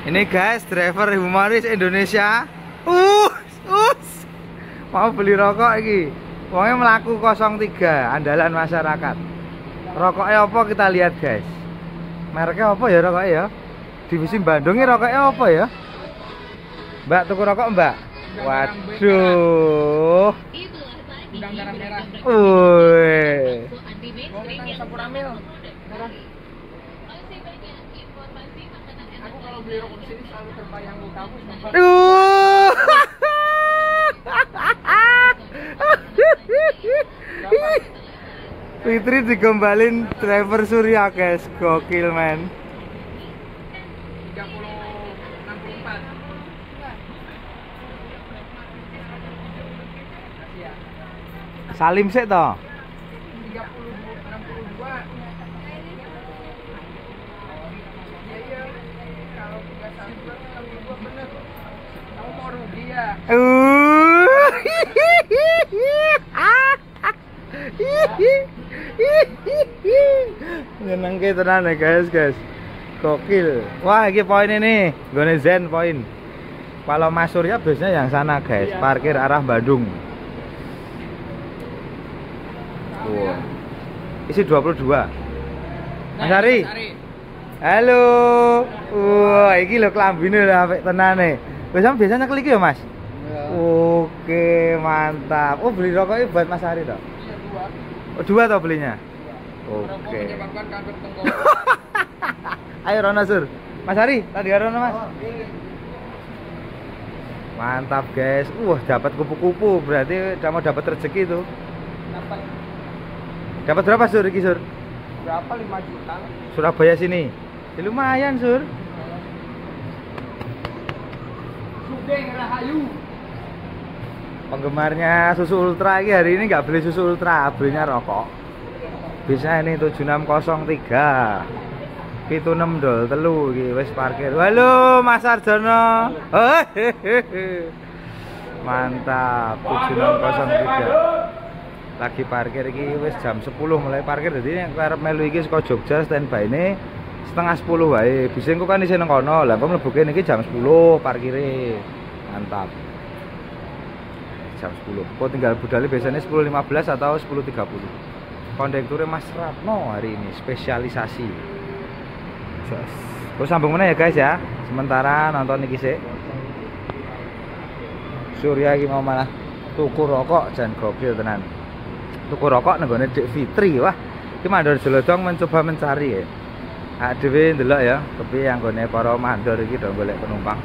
Ini guys, driver humoris Indonesia. Uh, us. Mau beli rokok iki. Wongnya melaku 03, andalan masyarakat. Rokoknya apa kita lihat guys. Mereknya apa ya rokoknya ya? Divisi Bandung ini rokoknya apa ya? Mbak tuku rokok mbak? Waduh. Udang garam merah. Wih. Mau sapuramil. Merah. Aku kalau beli rokok di sini selalu terbayang kamu sumpah. Duh. Fitri digombalin driver Surya guys, gokil men. 30 64. Kasih. Salim sih toh. 30 62. Iya iya. Kalau 31 62 bener. Kamu mau rugi ya? Nyenengke tenan ya guys, guys. Gokil. Wah, ini poin ini. Gone Zen poin. Kalau Mas Surya biasanya yang sana, guys. Iya. Parkir arah Bandung. Wow. Isi 22. Mas Ari. Halo. Wah, iki lho klambine lho apik tenane. Wis sampe biasanya klik ya, Mas? Oke, mantap. Oh, beli rokoknya buat Mas Ari toh? Iya dua. Oh, dua toh belinya? Rokok Oke. tenggorokan. Ayo Rono Sur. Mas Ari, tadi Rono Mas. Mantap guys. Wah, dapat kupu-kupu. Berarti mau dapat rezeki tuh. Dapat Dapat berapa Sur iki Sur? berapa 5 juta? Surabaya sini. Ya, lumayan Sur. Sugeng Rahayu. Penggemarnya susu ultra ini hari ini nggak beli susu ultra, belinya rokok. Bisa ini 7603. Pitu 6 dol telu iki wis parkir. Halo Mas Arjono. Mantap 7603. Lagi parkir iki wis jam 10 mulai parkir jadi yang arep melu iki saka Jogja standby ini setengah 10 wae. Bisa engko kan isih nang kono. Lah kok mlebu kene iki jam 10 parkire. Mantap. Jam 10 kok tinggal budalnya biasanya 10.15 atau 10.30 kondekturnya Mas Ratno hari ini spesialisasi. Terus sambung mana ya guys ya. Sementara nonton iki sih Surya iki mau malah tuku rokok dan gokil tenan. Tuku rokok nenggone Dek Fitri wah. Iki mandor Jelodong mencoba mencari ya Adewe ndelok ya tapi yang gone para mandor iki do golek penumpang.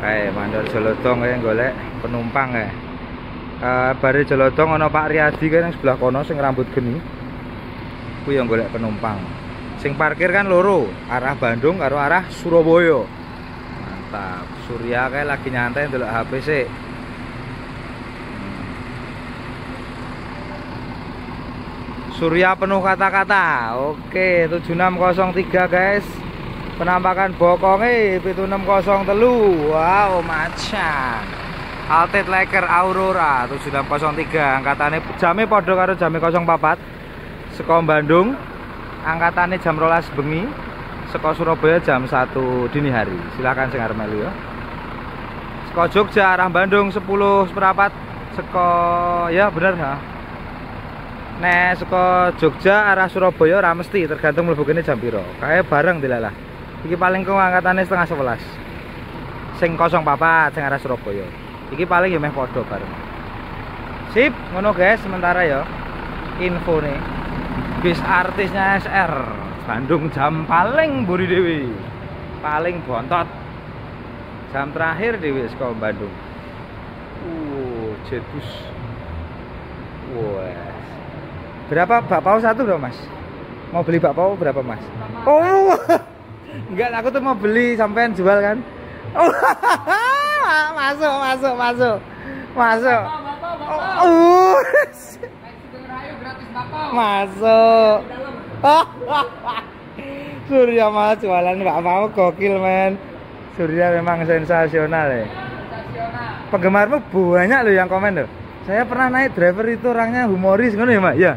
Kayak mandor Jelodong kayak golek penumpang ya Eh bare Jelodong ana Pak Riyadi kan yang sebelah kono sing rambut geni. Kuwi yang golek penumpang. Sing parkir kan loro arah Bandung karo arah Surabaya. Mantap. Surya kayak lagi nyantai ndelok HP Surya penuh kata-kata. Oke, 7603 guys. Penampakan bokongnya 7603. Wow, macan. Alted Laker Aurora 7603 angkatannya jamnya podo karo jamnya 04 Seko Bandung angkatannya jam rolas bengi Seko Surabaya jam 1 dini hari silakan sing arep melu ya Seko Jogja arah Bandung 10 seperempat Seko ya bener ha Nek saka Jogja arah Surabaya ora mesti tergantung mlebu kene jam piro. Kae bareng dilalah. Iki paling kok angkatane setengah 11. Sing 04 sing arah Surabaya. Iki paling ya meh padha bareng. Sip, ngono guys sementara ya. Info nih. Bis artisnya SR Bandung jam paling buri dewi. Paling bontot. Jam terakhir dewi saka Bandung. Uh, jetbus. Wah. Berapa bakpao satu bro mas? Mau beli bakpao berapa mas? Oh, enggak aku tuh mau beli sampean jual kan? Oh, masuk masuk masuk masuk. Oh, Sugeng Rahayu gratis bakpao. masuk. Surya malah jualan bakpao gokil men. Surya memang sensasional ya. Penggemarmu banyak loh yang komen loh. Saya pernah naik driver itu orangnya humoris ngono ya, Mak? Ya.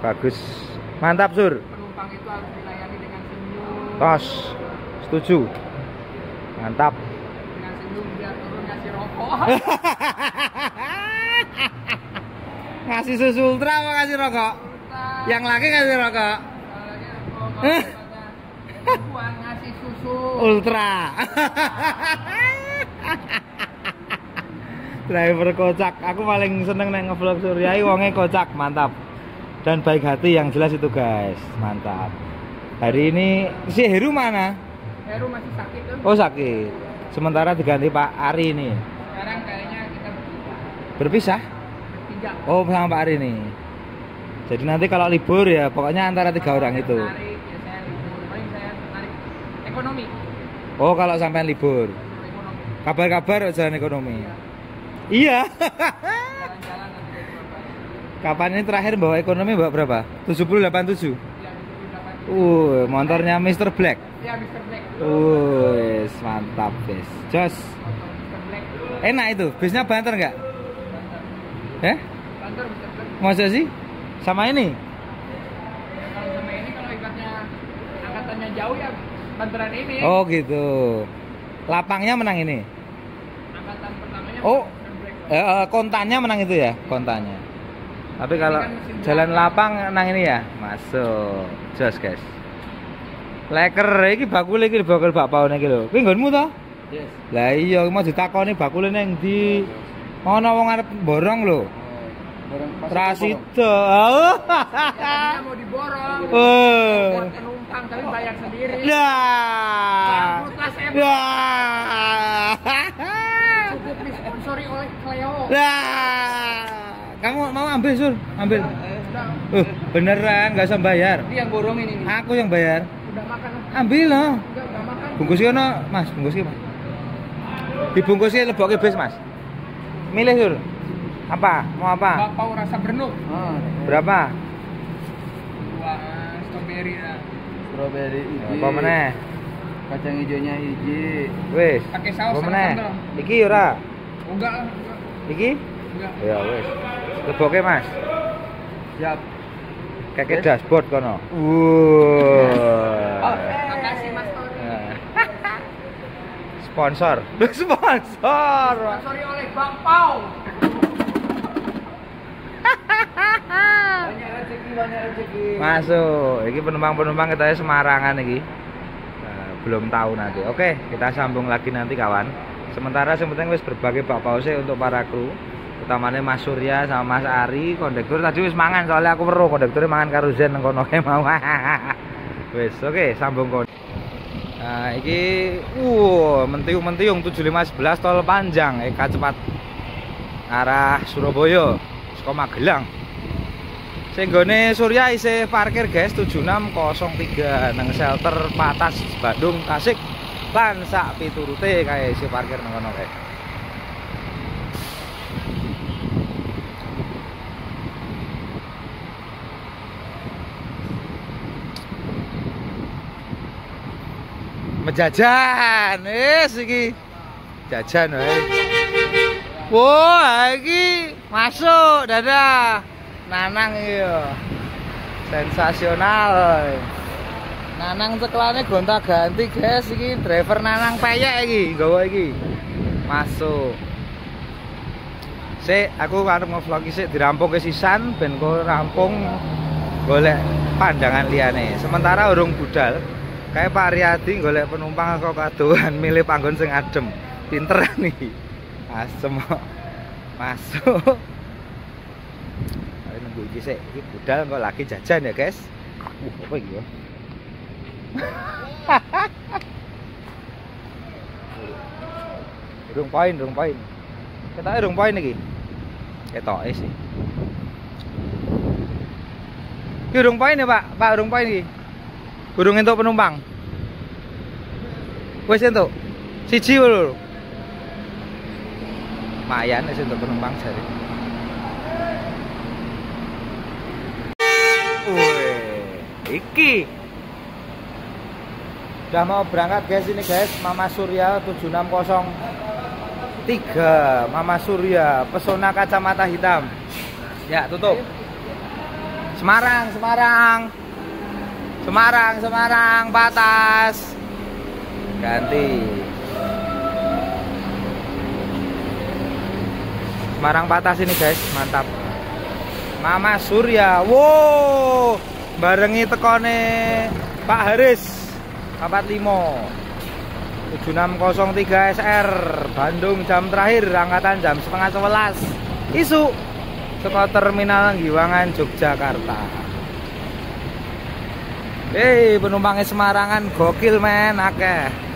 Ya Bagus. Mantap, Sur. penumpang itu harus dilayani dengan senyum. Tos. Setuju. Mantap. Biar turun ngasih rokok. ngasih susu ultra apa ngasih rokok? Yang laki ngasih rokok? Buang ngasih susu. Ultra. Driver kocak. Aku paling seneng neng ngevlog Suryai wonge kocak, mantap. Dan baik hati yang jelas itu guys, mantap. Hari ini si Heru mana? Heru masih sakit kan? Oh sakit. Sementara diganti Pak Ari ini. Sekarang kayaknya kita Berpisah? bertiga. Oh sama Pak Ari nih. Jadi nanti kalau libur ya pokoknya antara tiga orang itu. Tarik, ya saya libur. Paling saya tarik ekonomi. Oh kalau sampai libur. Kabar-kabar jalan ekonomi. Iya. Surabaya. Kapan ini terakhir bawa ekonomi bawa berapa? 787. Ya, libur dapat. Uh, motornya Mr. Black. Ya, Mr. Black. Uh, mantap, guys. Jos. Enak itu. Bisnya banter nggak? Eh? Kantor Mr. Black. Masa sih? Sama ini? Ya, kalau sama ini kalau ibaratnya angkatannya jauh ya banteran ini. Oh gitu. Lapangnya menang ini. Angkatan pertamanya Oh. Eh, eh, kontannya menang itu ya, kontannya. Tapi Ini kalau kan jalan lapang menang ini ya, masuk. Jos, guys. Leker iki bakule iki bakul bakpaone iki lho. Kuwi nggonmu to? Yes. Lah iya mau ditakoni bakule ning ndi? Ana wong arep borong lho. Barang Ra sida. Oh. Ya, mau diborong. Oh. Buat penumpang tapi bayar sendiri. Lah. Lah saya. Lah. Cukup disponsori oleh Cleo. Lah. Mau ambil, Sur? Ambil. Udah, Uh, beneran nggak usah bayar. dia yang borong ini nih. Aku yang bayar. Udah makan. Ambil loh. Enggak, udah makan. Bungkusnya ono, Mas. Bungkusnya, Mas. Dibungkusnya lebokke bis, Mas. Milih, Sur. Apa? Mau apa? Bakpao rasa berenuk. Berapa? Dua strawberry lah. Strawberry hijau. Apa meneh? Kacang hijaunya hijau. Wis. Pakai saus Apa meneh? sambal. Iki ora. Enggak. Iki? Enggak. Ya wis. Lebokke, Mas. Siap. Kakek Wis. dashboard kono. Oh, Wuh. makasih Mas Tony. Nah. Sponsor. Sponsor. Sponsori oleh Bakpao. Banyak rezeki, banyak rezeki. Masuk. Iki penumpang-penumpang kita Semarangan iki. Nah, belum tahu nanti. Oke, kita sambung lagi nanti kawan. Sementara yang penting wis berbagi bak pause untuk para kru. Utamanya Mas Surya sama Mas Ari, kondektur tadi wis mangan soalnya aku weruh kondekturnya mangan karo Zen nang kono mau. wis, oke, sambung kon. Nah, iki wow, mentiung-mentiung 7511 tol panjang Eka cepat arah Surabaya saka Magelang. Sing gone Surya isih parkir guys 7603 nang shelter Patas Bandung Tasik lan sak piturute kae isih parkir nang kono kae. Mejajan, wis iki. Jajan wae. Wah, iki masuk dadah. Nanang yo. Sensasional. Nanang ceklane gonta-ganti, guys. Iki driver Nanang peyek iki, nggawa iki. Masuk. Sik, aku arep ngevlog iki sik dirampung ke sisan ben rampung golek pandangan liyane. Sementara urung budal, kayak Pak Riyadi golek penumpang kok kadoan milih panggon sing adem. Pinter nih. Asem kok. Masuk. Ayo nunggu iki sik, iki budal kok lagi jajan ya, guys. Uh, apa iki ya? Durung poin, durung poin. Ketoke durung poin iki. Ketoke sih. Iki durung poin ya, Pak? Pak, durung poin iki. Durung entuk penumpang. Wis entuk. Siji lho. Lumayan wis entuk penumpang jare. Wih, iki udah mau berangkat guys ini guys Mama Surya 7603 Mama Surya pesona kacamata hitam ya tutup Semarang Semarang Semarang, Semarang, Batas. Ganti. Semarang Batas ini guys, mantap. Mama Surya, wow, barengi tekone Pak Haris, 45 7603 SR Bandung jam terakhir. Angkatan jam setengah sebelas. Isu. Sekolah terminal Giwangan Yogyakarta. Hei penumpangnya Semarangan gokil men akeh